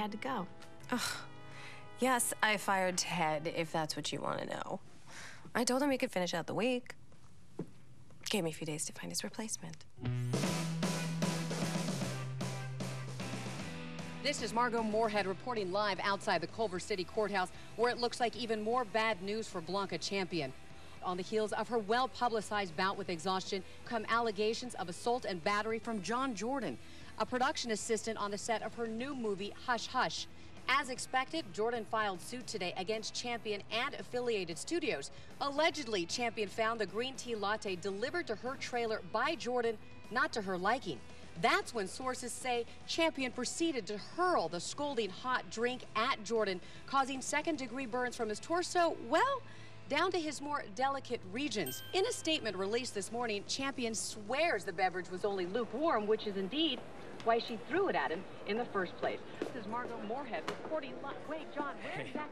had to go. Ugh. Yes, I fired Ted, if that's what you want to know. I told him he could finish out the week. Gave me a few days to find his replacement. This is Margo Moorhead reporting live outside the Culver City Courthouse, where it looks like even more bad news for Blanca Champion. On the heels of her well publicized bout with exhaustion come allegations of assault and battery from John Jordan, a production assistant on the set of her new movie, Hush Hush. As expected, Jordan filed suit today against Champion and affiliated studios. Allegedly, Champion found the green tea latte delivered to her trailer by Jordan not to her liking. That's when sources say Champion proceeded to hurl the scolding hot drink at Jordan, causing second degree burns from his torso, well, down to his more delicate regions. In a statement released this morning, Champion swears the beverage was only lukewarm, which is indeed why she threw it at him in the first place. This is Margo Moorhead reporting. Wait, John, where exactly